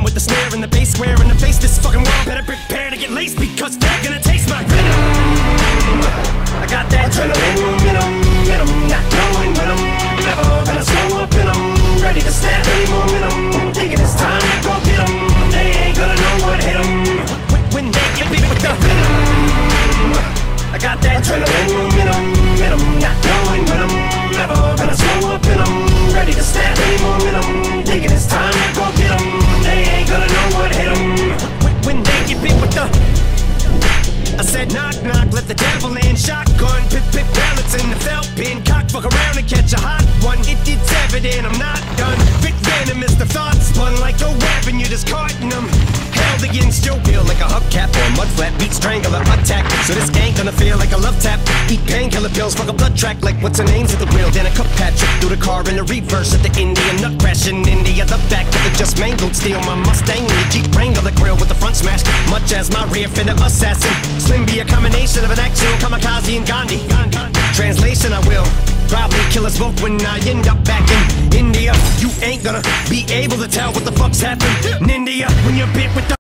With the snare and the bass square in the face, this fucking world better prepare to get laced because they're gonna taste my venom. I got that adrenaline. In 'em, in 'em, not knowing when I'm never gonna slow up in 'em, ready to snap any momentum, thinking it's time to go get 'em. They ain't gonna know what hit 'em. When, they get beat with the venom. I got that adrenaline. In 'em, in 'em, not knowing when I'm said knock knock, let the devil in. Shotgun, pip pip pellets in the felt pin Cock fuck around and catch a hot one. It, It's evident I'm not done. Bit venomous, the thoughts spun like a weapon. You're discarding them Held against your will like a hubcap or a mud flat Beat strangler attack. So this ain't gonna feel like a love tap. Eat painkiller pills, fuck a blood track. Like what's her name's at the wheel Then a cup patch through the car in the reverse At the Indian nut crash in India. The back of the just mangled. Steel My Mustang, the Jeep Wrangler. The grill with the front smash Much as my fender assassin Slim be a combination of an actual kamikaze and Gandhi. Translation, I will probably kill us both when I end up back in India. You ain't gonna be able to tell what the fuck's happened in India when you're bit with the